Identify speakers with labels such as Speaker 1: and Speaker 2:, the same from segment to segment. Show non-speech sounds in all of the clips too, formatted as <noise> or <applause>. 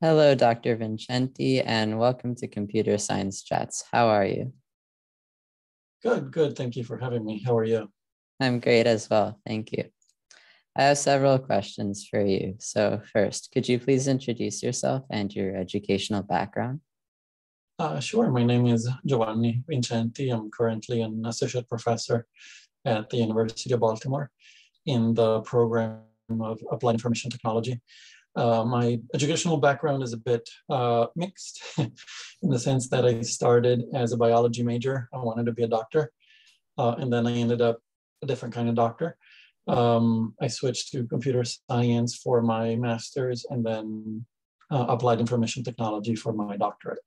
Speaker 1: Hello, Dr. Vincenti, and welcome to Computer Science Chats. How are you?
Speaker 2: Good, good. Thank you for having me. How are you?
Speaker 1: I'm great as well. Thank you. I have several questions for you. So, first, could you please introduce yourself and your educational background?
Speaker 2: Uh, sure. My name is Giovanni Vincenti. I'm currently an associate professor at the University of Baltimore in the program of applied information technology. Uh, my educational background is a bit uh, mixed <laughs> in the sense that I started as a biology major. I wanted to be a doctor. Uh, and then I ended up a different kind of doctor. Um, I switched to computer science for my master's and then uh, applied information technology for my doctorate.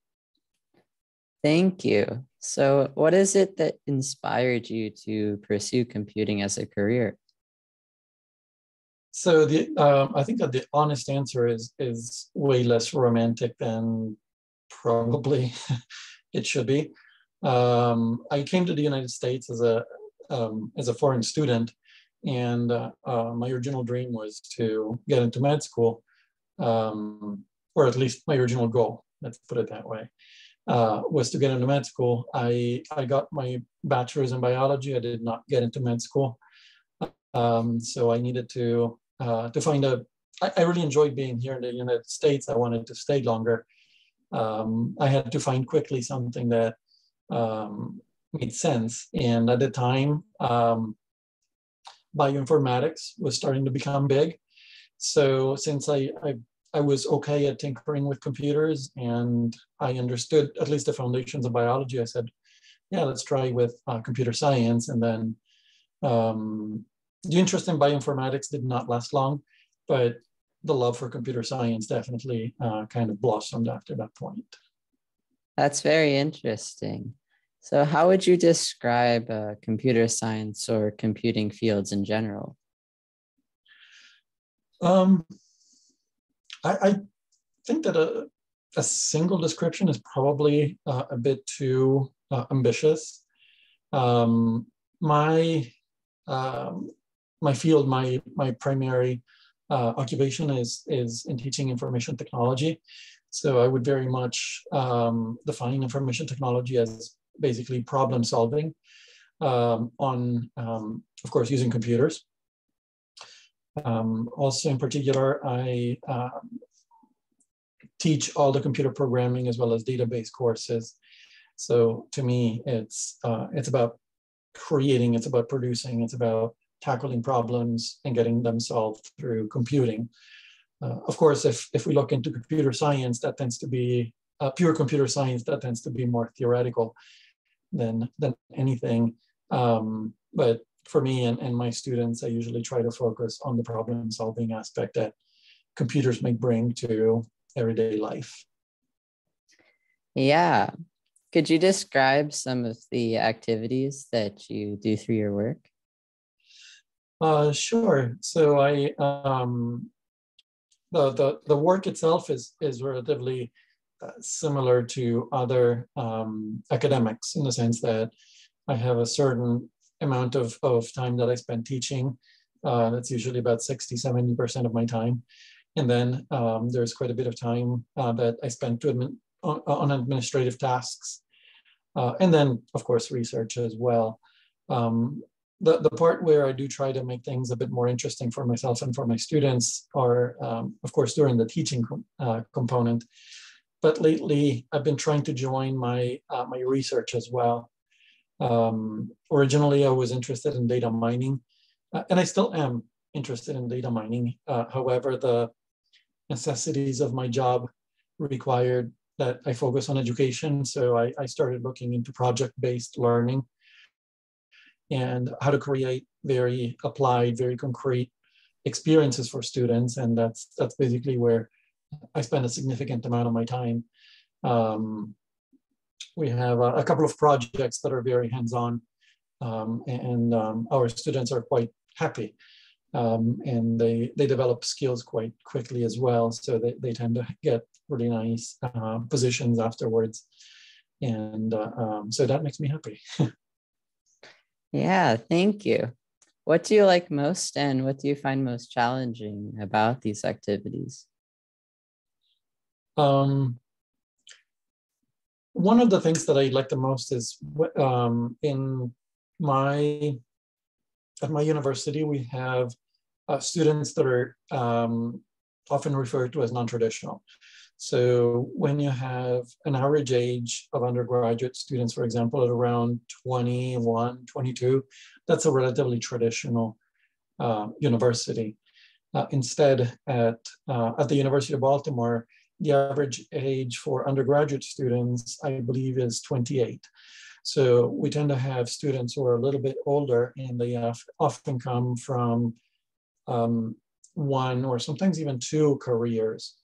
Speaker 1: Thank you. So, what is it that inspired you to pursue computing as a career?
Speaker 2: So the um, I think that the honest answer is is way less romantic than probably <laughs> it should be. Um, I came to the United States as a um, as a foreign student, and uh, uh, my original dream was to get into med school, um, or at least my original goal. Let's put it that way. Uh, was to get into med school. I I got my bachelor's in biology. I did not get into med school. Um, so I needed to uh, to find a. I, I really enjoyed being here in the United States. I wanted to stay longer. Um, I had to find quickly something that um, made sense. And at the time, um, bioinformatics was starting to become big. So since I, I, I was okay at tinkering with computers and I understood at least the foundations of biology, I said, yeah, let's try with uh, computer science. And then um, the interest in bioinformatics did not last long, but the love for computer science definitely uh, kind of blossomed after that point.
Speaker 1: That's very interesting. So, how would you describe uh, computer science or computing fields in general?
Speaker 2: Um, I, I, think that a, a, single description is probably uh, a bit too uh, ambitious. Um, my um, my field, my my primary uh, occupation is is in teaching information technology. So I would very much um, define information technology as basically problem solving um, on, um, of course, using computers. Um, also, in particular, I um, teach all the computer programming as well as database courses. So to me, it's uh, it's about creating, it's about producing, it's about tackling problems and getting them solved through computing. Uh, of course, if, if we look into computer science, that tends to be uh, pure computer science, that tends to be more theoretical than, than anything. Um, but for me and, and my students, I usually try to focus on the problem solving aspect that computers may bring to everyday life.
Speaker 1: Yeah. Could you describe some of the activities that you do through your work?
Speaker 2: Uh, sure. So I um, the, the the work itself is is relatively uh, similar to other um, academics in the sense that I have a certain amount of, of time that I spend teaching. Uh, that's usually about 60, 70% of my time. And then um, there's quite a bit of time uh, that I spend admin, on, on, administrative tasks. Uh, and then, of course, research as well. Um, the, the part where I do try to make things a bit more interesting for myself and for my students are, um, of course, during the teaching uh, component. But lately, I've been trying to join my, uh, my research as well. Um, originally, I was interested in data mining, uh, and I still am interested in data mining. Uh, however, the necessities of my job required that I focus on education. So I, I started looking into project-based learning and how to create very applied, very concrete experiences for students. And that's that's basically where I spend a significant amount of my time. Um, we have a, a, couple of projects that are very hands-on, um, and um, our students are quite happy. Um, and they they develop skills quite quickly as well, so they, they tend to get really nice uh, positions afterwards, and uh, um, so that makes me happy. <laughs>
Speaker 1: Yeah, thank you. What do you like most and what do you find most challenging about these activities?
Speaker 2: Um, one of the things that I like the most is um, in my at my university we have uh, students that are um, often referred to as non-traditional. So when you have an average age of undergraduate students, for example, at around 21, 22, that's a relatively traditional uh, university. Uh, instead, at, uh, at the University of Baltimore, the average age for undergraduate students, I believe, is 28. So we tend to have students who are a little bit older and they often come from um, one or sometimes even two careers.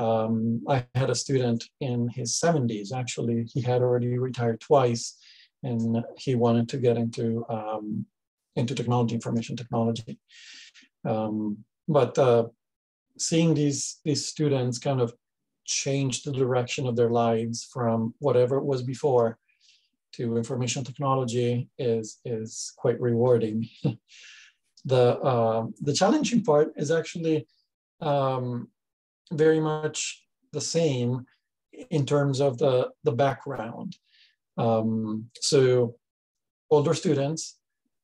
Speaker 2: Um, I had a student in his 70s, actually, he had already retired twice and he wanted to get into, um, into technology, information technology. Um, but uh, seeing these, these students kind of change the direction of their lives from whatever it was before to information technology is, is quite rewarding. <laughs> the, uh, the challenging part is actually um, very much the same in terms of the, the background. Um, so older students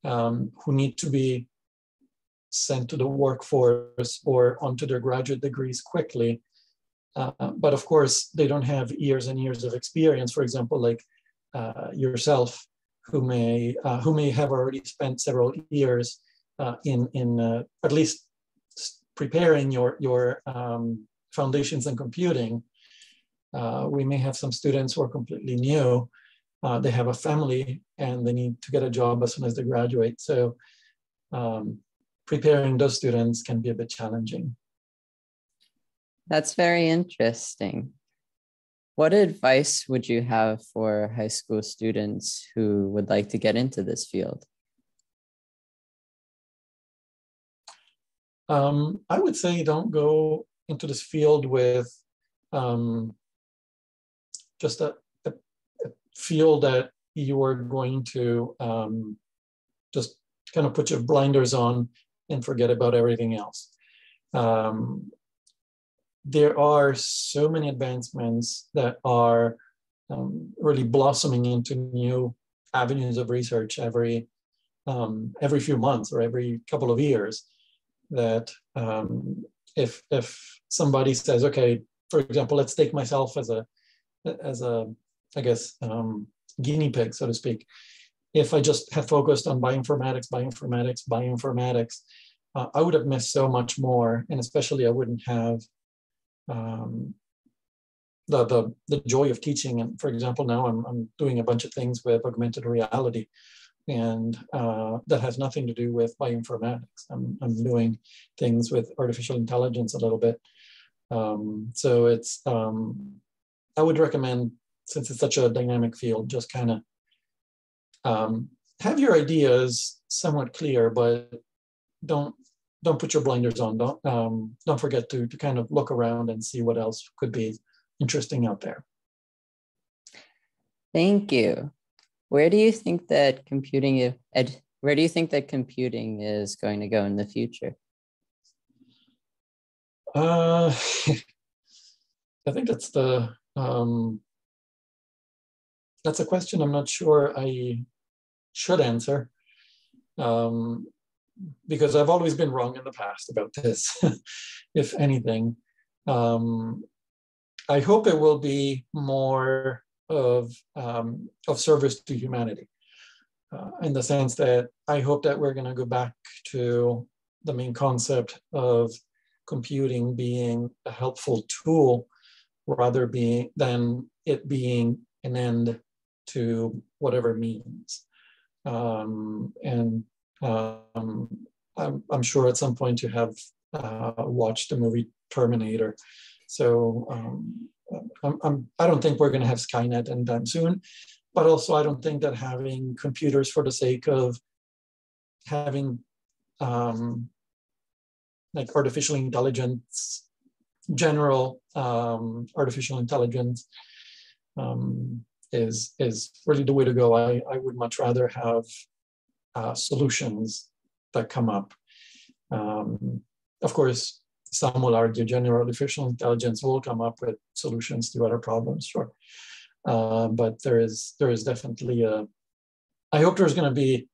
Speaker 2: um, who need to be sent to the workforce or onto their graduate degrees quickly. Uh, but of course, they don't have years and years of experience. For example, like uh, yourself, who may uh, who may have already spent several years uh, in in uh, at least preparing your your um, foundations in computing. Uh, we may have some students who are completely new. they have a family and they need to get a job as soon as they graduate. So um, preparing those students can be a bit challenging.
Speaker 1: That's very interesting. What advice would you have for high school students who would like to get into this field?
Speaker 2: Um, I would say don't go into this field with um, just a, a, a, field that you are going to um, just kind of put your blinders on and forget about everything else. Um, there are so many advancements that are um, really blossoming into new avenues of research every um, every few months or every couple of years. That um, if if somebody says, okay, for example, let's take myself as a as a I guess um, guinea pig, so to speak. If I just had focused on bioinformatics, bioinformatics, bioinformatics, uh, I would have missed so much more, and especially I wouldn't have um, the, the, the joy of teaching. And for example, now I'm, I'm doing a bunch of things with augmented reality and uh, that has nothing to do with bioinformatics. I'm, I'm doing things with artificial intelligence a little bit. Um, so it's, um, I would recommend, since it's such a dynamic field, just kind of um, have your ideas somewhat clear, but don't don't put your blinders on. Don't um, don't forget to to kind of look around and see what else could be interesting out there.
Speaker 1: Thank you. Where do you think that computing ed, where do you think that computing is going to go in the future?
Speaker 2: Uh, <laughs> I think that's the um, that's a question I'm not sure I should answer. Um, because I've always been wrong in the past about this, <laughs> if anything. Um, I hope it will be more of, um, of service to humanity uh, in the sense that I hope that we're going to go back to the main concept of computing being a helpful tool rather being than it being an end to whatever means. Um, and um, I'm, I'm, sure at some point you have uh, watched the movie Terminator. So um, I'm, I'm, I do not think we're going to have Skynet anytime soon. But also, I don't think that having computers for the sake of having um, like artificial intelligence, general um, artificial intelligence, um, is is really the way to go. I, I would much rather have uh, solutions that come up. Um, of course, some will argue general artificial intelligence will come up with solutions to other problems, sure. Uh, but there is there is definitely a. I hope there's going to be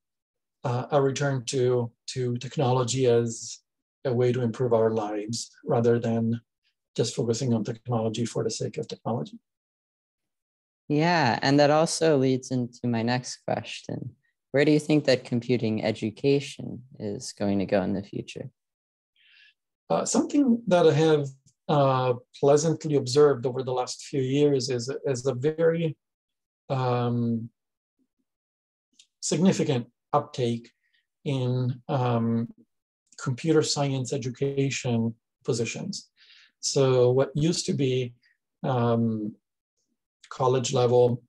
Speaker 2: uh, a return to to technology as a way to improve our lives rather than just focusing on technology for the sake of technology.
Speaker 1: Yeah, and that also leads into my next question. Where do you think that computing education is going to go in the future?
Speaker 2: Uh, something that I have uh, pleasantly observed over the last few years is, is a very um, significant uptake in um, computer science education positions. So what used to be um, college level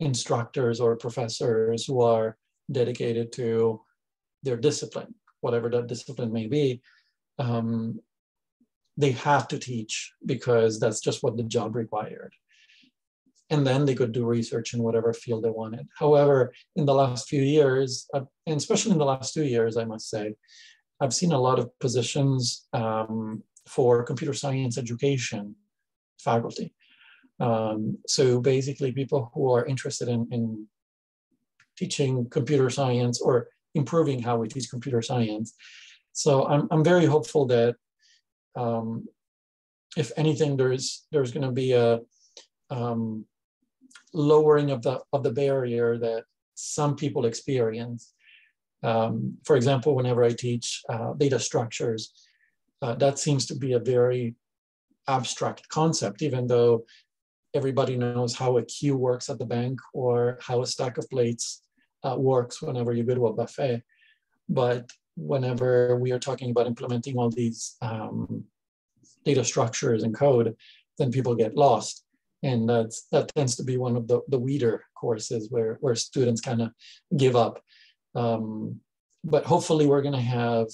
Speaker 2: instructors or professors who are dedicated to their discipline, whatever that discipline may be, um, they have to teach because that's just what the job required. And then they could do research in whatever field they wanted. However, in the last few years, uh, and especially in the last two years, I must say, I've seen a lot of positions um, for computer science education faculty. Um, so basically, people who are interested in, in teaching computer science or improving how we teach computer science. So I'm, I'm very hopeful that um, if anything, there's there's going to be a um, lowering of the of the barrier that some people experience. Um, for example, whenever I teach uh, data structures, uh, that seems to be a very abstract concept, even though everybody knows how a queue works at the bank or how a stack of plates uh, works whenever you go to a buffet. But whenever we are talking about implementing all these um, data structures and code, then people get lost. And that's, that tends to be one of the, the weeder courses where, where students kind of give up. Um, but hopefully we're going to have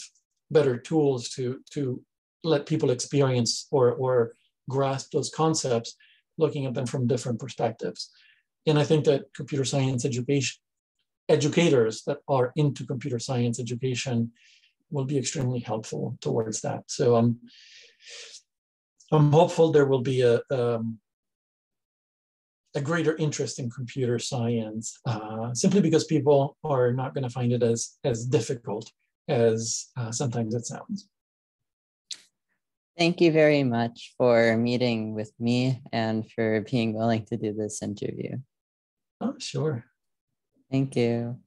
Speaker 2: better tools to, to let people experience or, or grasp those concepts, looking at them from different perspectives. And I think that computer science education educators that are into computer science education will be extremely helpful towards that. So I'm, I'm hopeful there will be a, um, a greater interest in computer science uh, simply because people are not going to find it as, as difficult as uh, sometimes it sounds.
Speaker 1: Thank you very much for meeting with me and for being willing to do this interview.
Speaker 2: Oh, sure.
Speaker 1: Thank you.